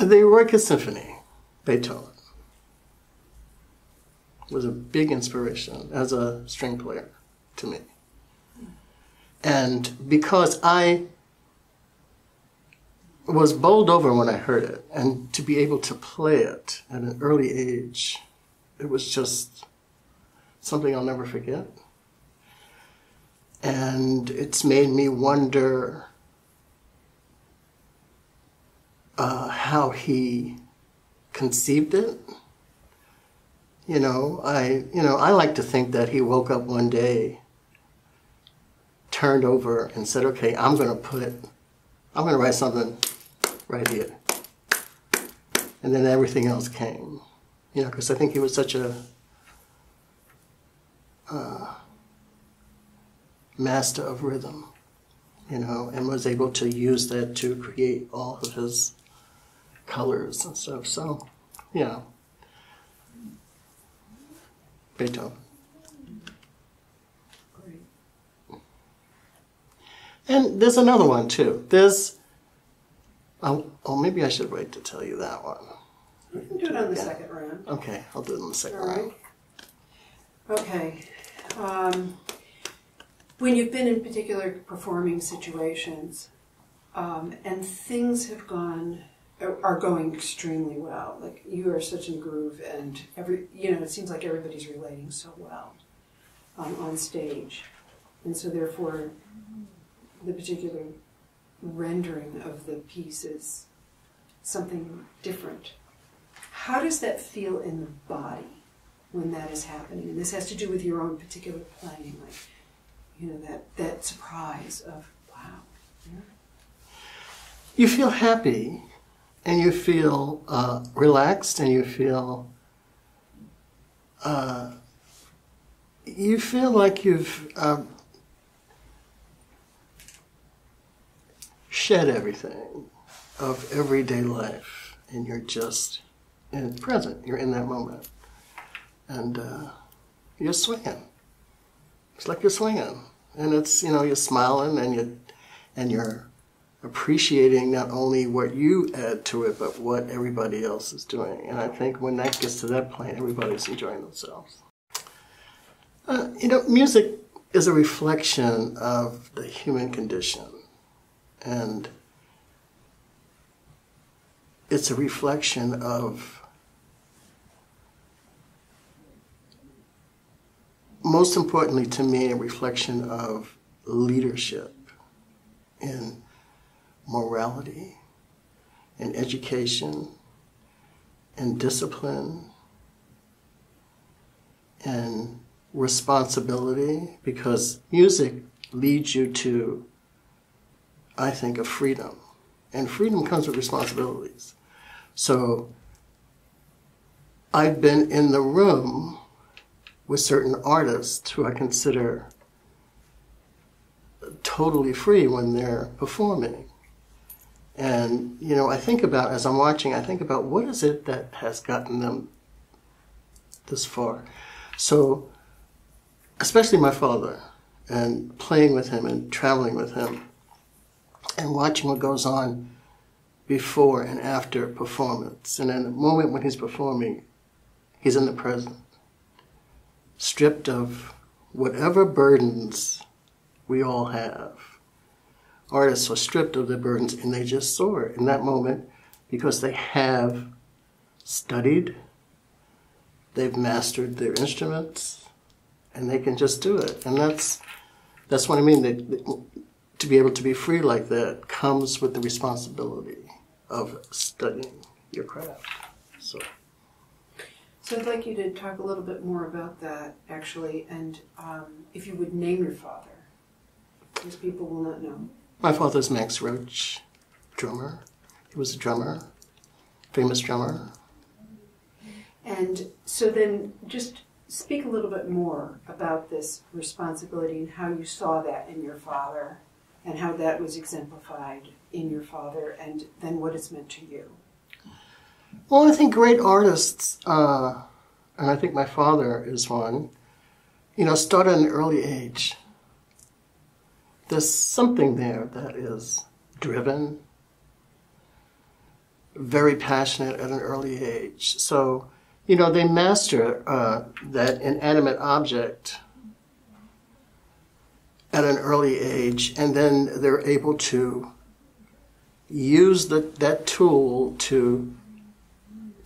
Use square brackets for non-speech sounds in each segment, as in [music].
The Eroica Symphony, Beethoven, was a big inspiration as a string player to me. And because I was bowled over when I heard it, and to be able to play it at an early age, it was just something I'll never forget. And it's made me wonder uh, how he conceived it. You know, I you know I like to think that he woke up one day, turned over, and said, "Okay, I'm going to put, I'm going to write something right here," and then everything else came. You know, because I think he was such a uh, master of rhythm, you know, and was able to use that to create all of his colors and stuff. So, yeah. Beethoven. And there's another one too. There's, oh, oh, maybe I should wait to tell you that one. You can do it on the second round. Okay, I'll do it in the second All right. round. Okay. Um, when you've been in particular performing situations, um, and things have gone are going extremely well. Like you are such in groove, and every you know it seems like everybody's relating so well um, on stage, and so therefore the particular rendering of the piece is something different. How does that feel in the body when that is happening? And this has to do with your own particular playing, like you know that that surprise of wow. Yeah. You feel happy and you feel uh, relaxed and you feel uh, you feel like you've um, shed everything of everyday life and you're just in present you're in that moment. And uh, you're swinging it's like you're swinging and it's you know you're smiling and you and you're appreciating not only what you add to it, but what everybody else is doing. And I think when that gets to that point, everybody's enjoying themselves. Uh, you know, music is a reflection of the human condition. And it's a reflection of, most importantly to me, a reflection of leadership in morality and education and discipline and responsibility because music leads you to, I think, a freedom. And freedom comes with responsibilities. So I've been in the room with certain artists who I consider totally free when they're performing. And, you know, I think about, as I'm watching, I think about what is it that has gotten them this far. So, especially my father, and playing with him and traveling with him, and watching what goes on before and after performance. And in the moment when he's performing, he's in the present, stripped of whatever burdens we all have artists are stripped of their burdens and they just soar in that moment because they have studied, they've mastered their instruments, and they can just do it. And that's that's what I mean. That, to be able to be free like that comes with the responsibility of studying your craft. So. So I'd like you to talk a little bit more about that, actually, and um, if you would name your father, because people will not know. My father's Max Roach, drummer. He was a drummer, famous drummer. And so then just speak a little bit more about this responsibility and how you saw that in your father and how that was exemplified in your father and then what it's meant to you. Well, I think great artists, uh, and I think my father is one, you know, start at an early age there's something there that is driven, very passionate at an early age. So, you know, they master uh, that inanimate object at an early age, and then they're able to use the, that tool to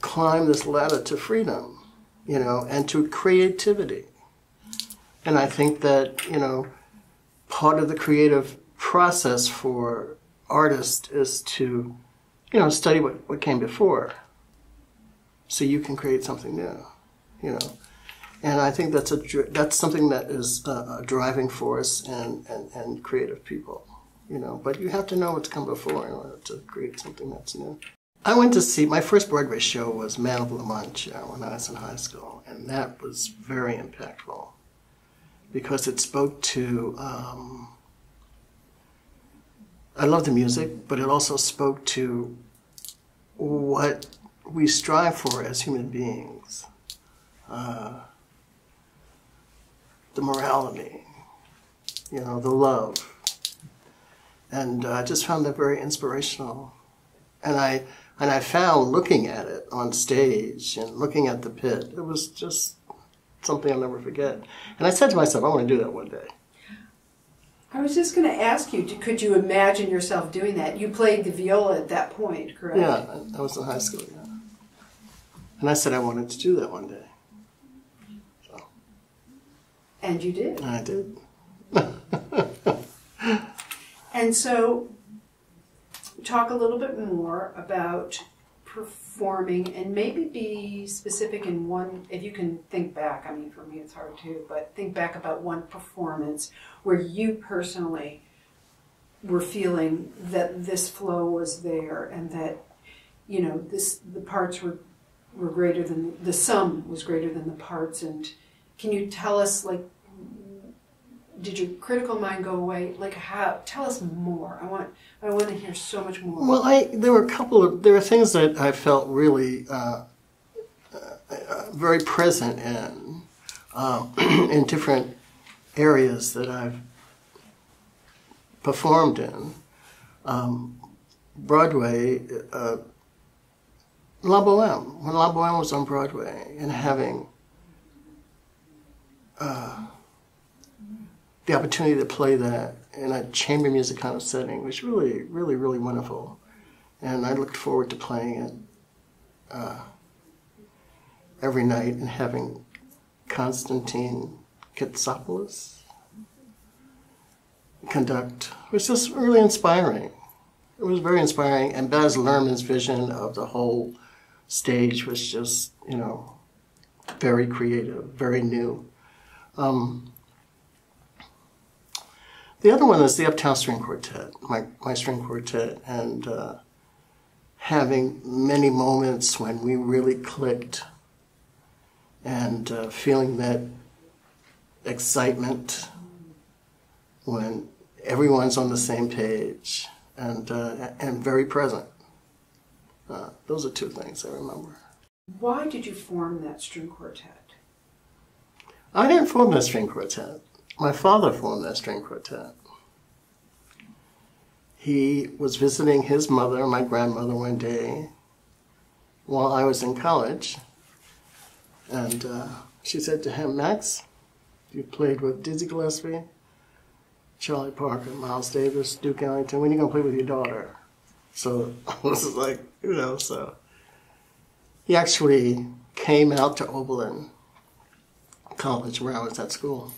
climb this ladder to freedom, you know, and to creativity. And I think that, you know, part of the creative process for artists is to, you know, study what, what came before so you can create something new, you know. And I think that's a that's something that is a, driving force in, in, in creative people, you know. But you have to know what's come before in order to create something that's new. I went to see my first Broadway show was Man of La Mancha when I was in high school, and that was very impactful because it spoke to. Um, I love the music, but it also spoke to what we strive for as human beings. Uh, the morality, you know, the love. And I just found that very inspirational. And I, and I found looking at it on stage and looking at the pit, it was just something I'll never forget. And I said to myself, I want to do that one day. I was just going to ask you, could you imagine yourself doing that? You played the viola at that point, correct? Yeah, I was in high school, yeah. And I said I wanted to do that one day. So. And you did. I did. [laughs] and so, talk a little bit more about performing and maybe be specific in one, if you can think back. I mean, for me it's hard too, but think back about one performance where you personally were feeling that this flow was there and that, you know, this the parts were were greater than the sum was greater than the parts and can you tell us like did your critical mind go away? Like how? Tell us more. I want. I want to hear so much more. Well, I there were a couple of there were things that I felt really uh, uh, very present in uh, [clears throat] in different areas that I've performed in. Um, Broadway, uh, La Boheme, when La Boheme was on Broadway, and having uh, the opportunity to play that in a chamber music kind of setting was really, really, really wonderful. And I looked forward to playing it uh, every night and having Konstantin Kitsopoulos conduct. It was just really inspiring. It was very inspiring. And Baz Luhrmann's vision of the whole stage was just, you know, very creative, very new. Um, the other one is the Uptown String Quartet, my, my string quartet, and uh, having many moments when we really clicked and uh, feeling that excitement when everyone's on the same page and, uh, and very present. Uh, those are two things I remember. Why did you form that string quartet? I didn't form that string quartet. My father formed that string quartet. He was visiting his mother, my grandmother, one day while I was in college. And uh, she said to him, Max, you played with Dizzy Gillespie, Charlie Parker, Miles Davis, Duke Ellington. When are you going to play with your daughter? So [laughs] I was like, you know, so. He actually came out to Oberlin College, where I was at school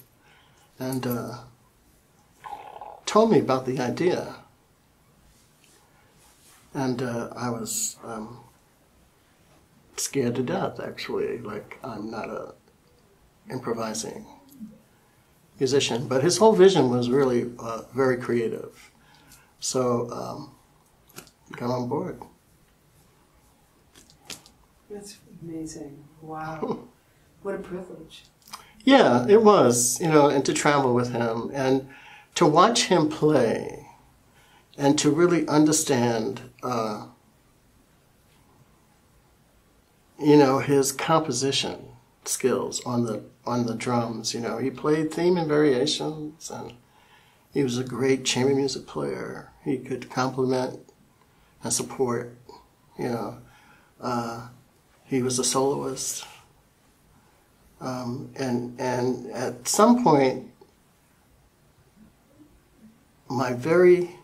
and uh, told me about the idea. And uh, I was um, scared to death, actually. Like, I'm not a improvising musician. But his whole vision was really uh, very creative. So, um, got on board. That's amazing. Wow. [laughs] what a privilege. Yeah, it was, you know, and to travel with him and to watch him play and to really understand, uh, you know, his composition skills on the on the drums. You know, he played theme and variations, and he was a great chamber music player. He could complement and support You know, uh, he was a soloist, um, and and at some point, my very,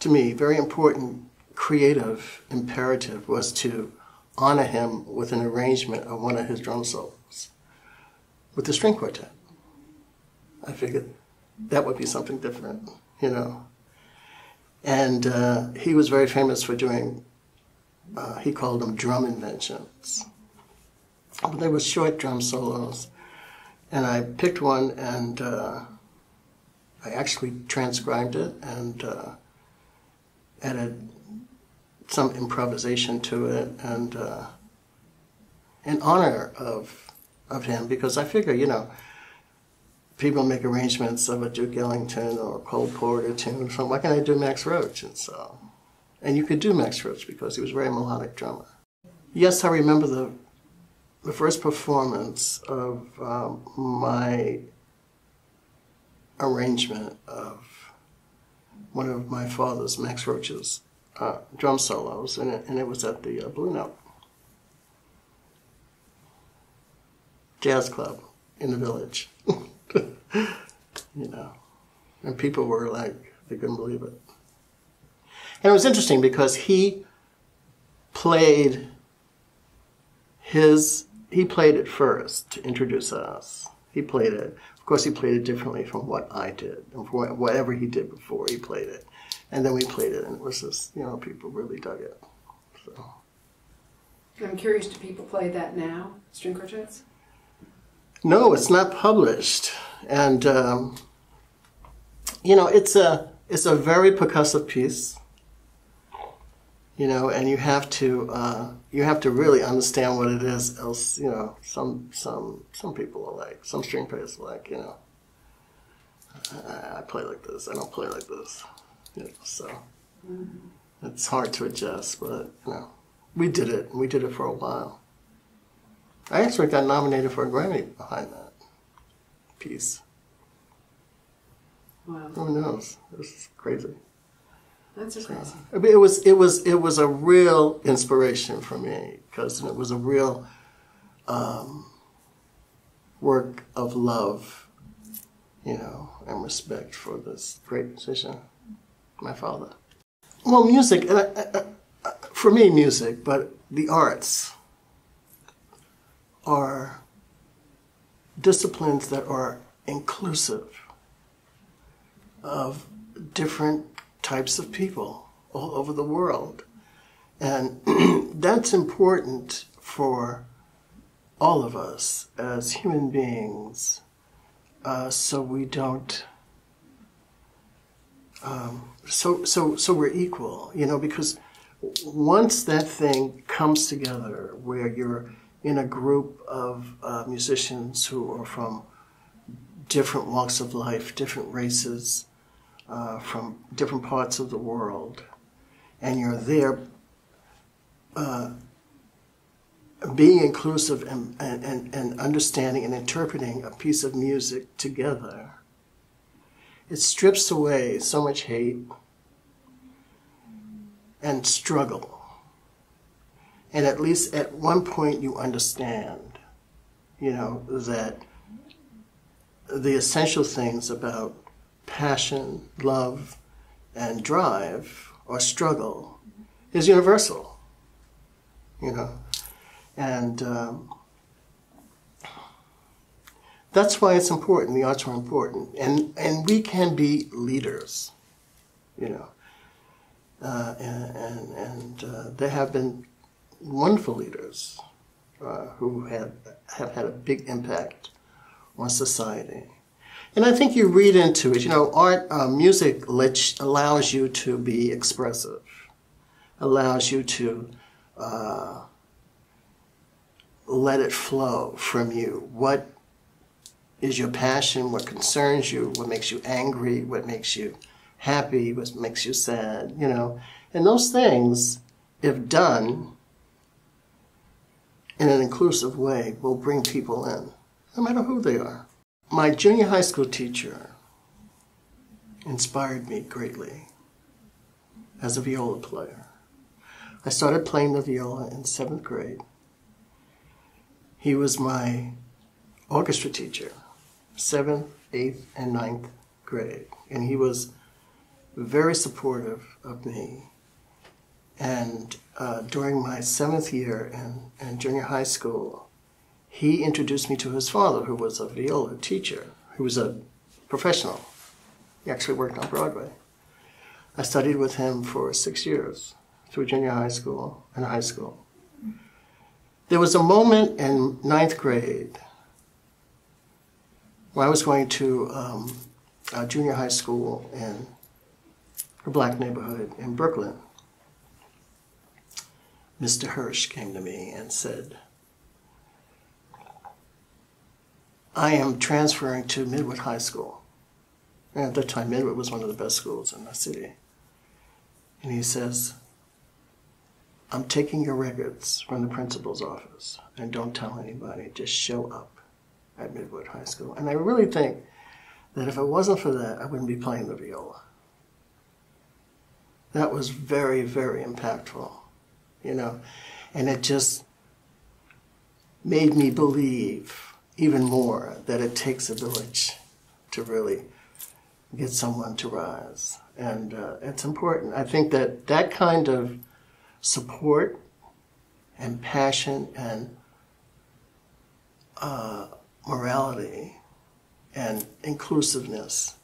to me, very important creative imperative was to honor him with an arrangement of one of his drum solos with the string quartet. I figured that would be something different, you know. And uh, he was very famous for doing, uh, he called them drum inventions. But they were short drum solos. And I picked one and uh, I actually transcribed it and uh, added some improvisation to it and uh, in honor of of him because I figure you know people make arrangements of a Duke Ellington or a Cole Porter tune so why can't I do Max Roach and so and you could do Max Roach because he was a very melodic drummer. Yes, I remember the the first performance of um, my arrangement of one of my father's Max Roach's uh, drum solos, and it, and it was at the uh, Blue Note Jazz Club in the village. [laughs] you know, and people were like, they couldn't believe it. And it was interesting because he played his, he played it first to introduce us. He played it. Of course, he played it differently from what I did and from whatever he did before he played it. And then we played it, and it was just, you know, people really dug it. So. I'm curious, do people play that now, string quartets? No, it's not published, and um, you know, it's a it's a very percussive piece. You know, and you have to uh, you have to really understand what it is. Else, you know, some some some people are like some string players are like, you know, I, I play like this. I don't play like this. You know, so mm-hmm. it's hard to adjust, but you know, we did it. We did it for a while. I actually got nominated for a Grammy behind that piece. Wow. Who knows? It was crazy. That's crazy. So, it was it was it was a real inspiration for me because it was a real um, work of love, you know, and respect for this great musician my father. Well, music, uh, uh, uh, for me, music, but the arts are disciplines that are inclusive of different types of people all over the world. And [clears throat] that's important for all of us as human beings uh, so we don't um, so so so we're equal, you know, because once that thing comes together, where you're in a group of uh, musicians who are from different walks of life, different races, uh, from different parts of the world, and you're there uh, being inclusive and, and, and understanding and interpreting a piece of music together it strips away so much hate and struggle. And at least at one point you understand, you know, that the essential things about passion, love, and drive or struggle is universal, you know. And um, that's why it's important. The arts are important, and and we can be leaders, you know. Uh, and and, and uh, there have been wonderful leaders uh, who have have had a big impact on society. And I think you read into it. You know, art, uh, music allows you to be expressive, allows you to uh, let it flow from you. What is your passion, what concerns you, what makes you angry, what makes you happy, what makes you sad, you know. And those things, if done in an inclusive way, will bring people in, no matter who they are. My junior high school teacher inspired me greatly as a viola player. I started playing the viola in seventh grade. He was my orchestra teacher, seventh, eighth, and ninth grade. And he was very supportive of me. And uh, during my seventh year in, in junior high school, he introduced me to his father, who was a viola teacher, who was a professional. He actually worked on Broadway. I studied with him for six years through junior high school and high school. There was a moment in ninth grade when I was going to um, a junior high school in a black neighborhood in Brooklyn. Mr. Hirsch came to me and said, I am transferring to Midwood High School. And at that time, Midwood was one of the best schools in the city. And he says, I'm taking your records from the principal's office and don't tell anybody. Just show up at Midwood High School. And I really think that if it wasn't for that, I wouldn't be playing the viola. That was very, very impactful, you know. And it just made me believe even more that it takes a village to really get someone to rise. And uh, it's important. I think that that kind of support and passion and uh, morality and inclusiveness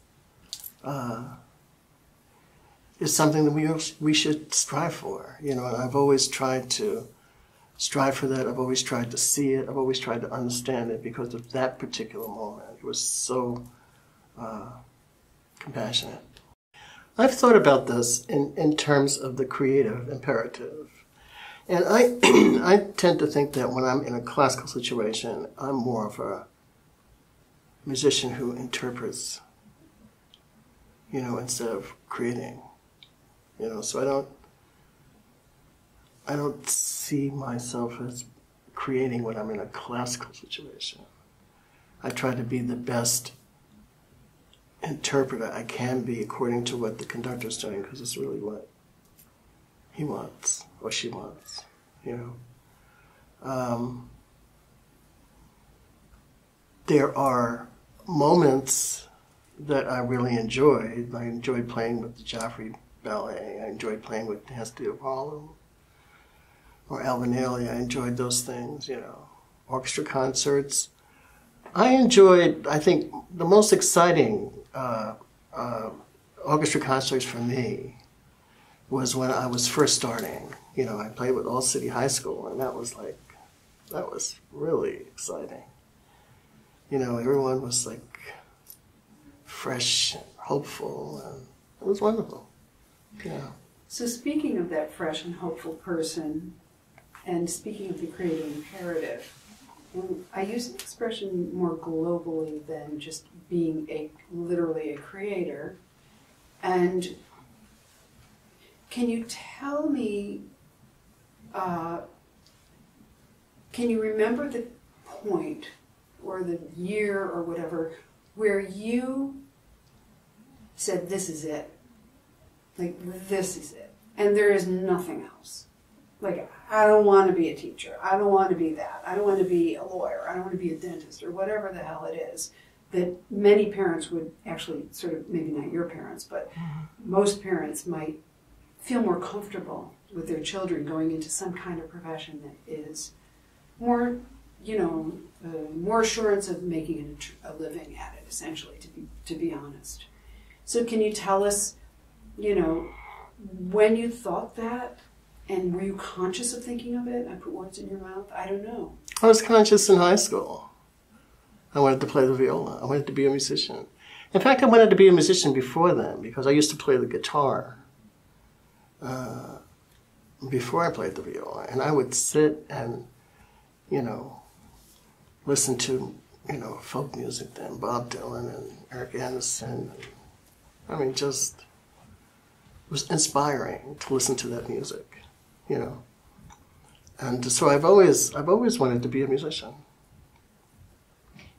uh, is something that we, we should strive for. You know, and I've always tried to strive for that. I've always tried to see it. I've always tried to understand it because of that particular moment. It was so uh, compassionate. I've thought about this in, in terms of the creative imperative. And I, [clears throat] I tend to think that when I'm in a classical situation, I'm more of a musician who interprets, you know, instead of creating. You know, so I don't I don't see myself as creating when I'm in a classical situation. I try to be the best interpreter I can be according to what the conductor's doing because it's really what he wants or she wants, you know. Um, there are moments that I really enjoyed. I enjoyed playing with the Joffrey Ballet. I enjoyed playing with Hestia of Harlem or Alvin Ailey. I enjoyed those things, you know. Orchestra concerts. I enjoyed, I think, the most exciting uh, uh, orchestra concerts for me was when I was first starting. You know, I played with All City High School, and that was like, that was really exciting. You know, everyone was like fresh and hopeful, and it was wonderful. Yeah. So, speaking of that fresh and hopeful person, and speaking of the creative imperative, I use the expression more globally than just being a literally a creator. And can you tell me? Uh, can you remember the point or the year or whatever where you said, "This is it"? Like this is it, and there is nothing else. Like I don't want to be a teacher. I don't want to be that. I don't want to be a lawyer. I don't want to be a dentist or whatever the hell it is that many parents would actually sort of maybe not your parents, but most parents might feel more comfortable with their children going into some kind of profession that is more, you know, uh, more assurance of making a living at it. Essentially, to be to be honest. So, can you tell us, you know, when you thought that? And were you conscious of thinking of it? I put words in your mouth. I don't know. I was conscious in high school. I wanted to play the viola. I wanted to be a musician. In fact, I wanted to be a musician before then because I used to play the guitar uh, before I played the viola. And I would sit and, you know, listen to, you know, folk music then, Bob Dylan and Eric Andersen. I mean, just, it was inspiring to listen to that music you know. And so I've always I've always wanted to be a musician.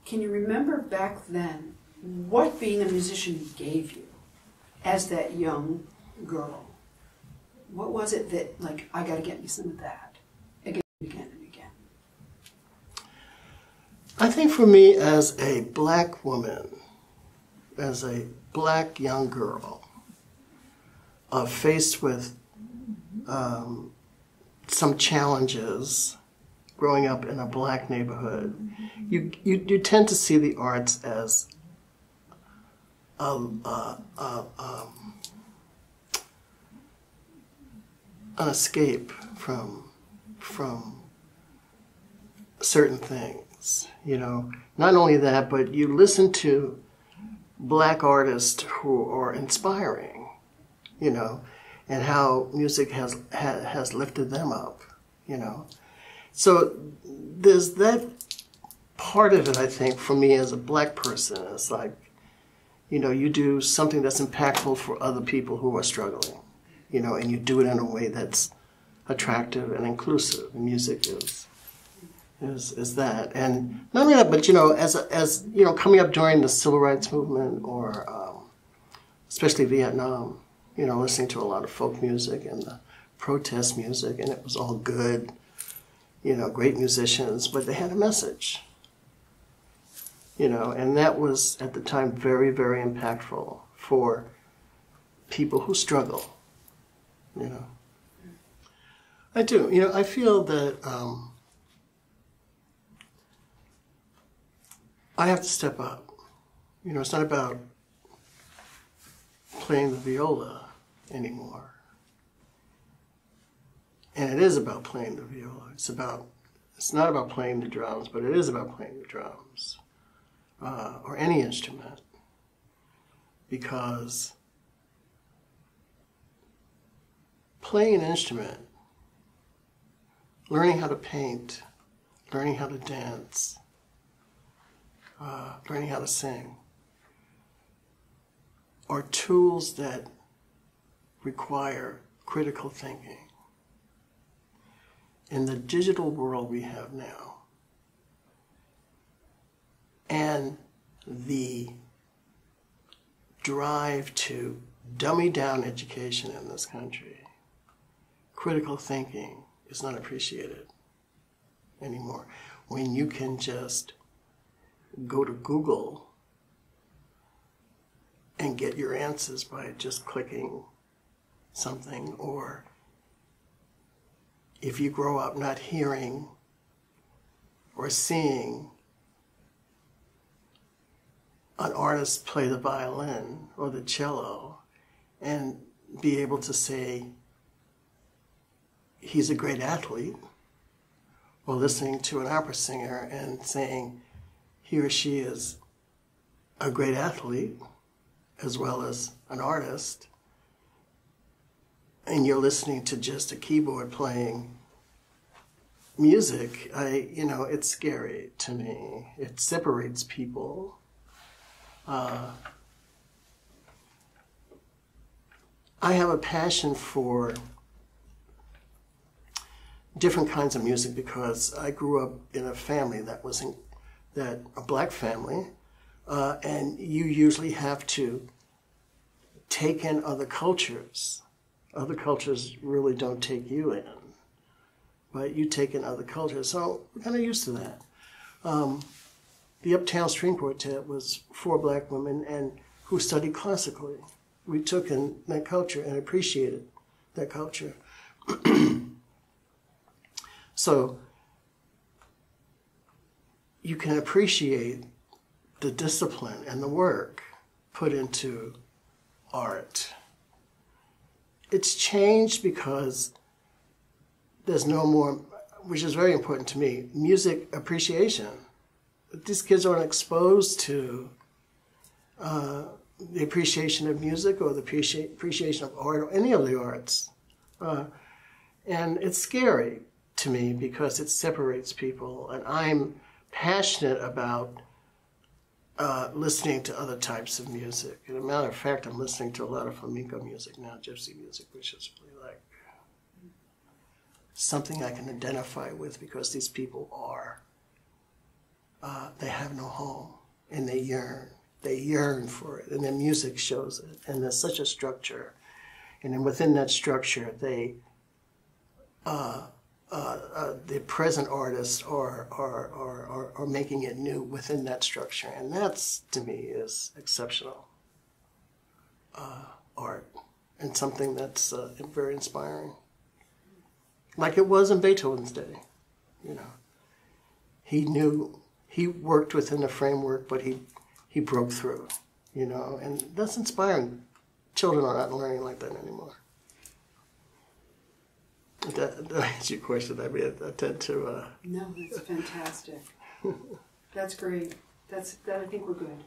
Can you remember back then what being a musician gave you as that young girl? What was it that, like, I got to get me some of that again and again and again? I think for me, as a black woman, as a black young girl, uh, faced with um, some challenges growing up in a black neighborhood, you, you, you tend to see the arts as a, a, a, um, an escape from from certain things. You know, not only that, but you listen to black artists who are inspiring. You know, and how music has ha, has lifted them up. You know, so there's that part of it. I think for me as a black person, it's like, you know, you do something that's impactful for other people who are struggling you know, and you do it in a way that's attractive and inclusive. Music is is is that, and not only that, but you know, as as you know, coming up during the civil rights movement or um, especially Vietnam, you know, listening to a lot of folk music and the protest music, and it was all good, you know, great musicians, but they had a message. You know, and that was at the time very, very impactful for people who struggle you know. I do. You know, I feel that um, I have to step up. You know, it's not about playing the viola anymore. And it is about playing the viola. It's about, it's not about playing the drums, but it is about playing the drums uh, or any instrument because playing an instrument, learning how to paint, learning how to dance, uh, learning how to sing, are tools that require critical thinking. In the digital world we have now, and the drive to dummy down education in this country critical thinking is not appreciated anymore. When you can just go to Google and get your answers by just clicking something, or if you grow up not hearing or seeing an artist play the violin or the cello and be able to say, he's a great athlete, or listening to an opera singer and saying he or she is a great athlete as well as an artist, and you're listening to just a keyboard playing music, I, you know, it's scary to me. It separates people. Uh, I have a passion for different kinds of music because I grew up in a family that was in, that a black family, uh, and you usually have to take in other cultures. Other cultures really don't take you in, but you take in other cultures. So we're kind of used to that. Um, the Uptown String Quartet was four black women and who studied classically. We took in that culture and appreciated that culture. [clears throat] So you can appreciate the discipline and the work put into art. It's changed because there's no more, which is very important to me, music appreciation. These kids aren't exposed to uh, the appreciation of music or the appreciation of art or any of the arts. Uh, and it's scary to me because it separates people, and I'm passionate about uh, listening to other types of music. As a matter of fact, I'm listening to a lot of flamenco music now, gypsy music, which is really like something I can identify with because these people are, uh, they have no home and they yearn. They yearn for it, and their music shows it, and there's such a structure and then within that structure, they uh, uh, uh, the present artists are are, are, are making it new within that structure, and that's to me is exceptional uh, art and something that's uh, very inspiring. Like it was in Beethoven's day, you know. He knew he worked within a framework, but he he broke through, you know, and that's inspiring. Children are not learning like that anymore. That, that answers your question. I mean, I tend to. Uh, No, that's fantastic. That's great. That's that. I think we're good.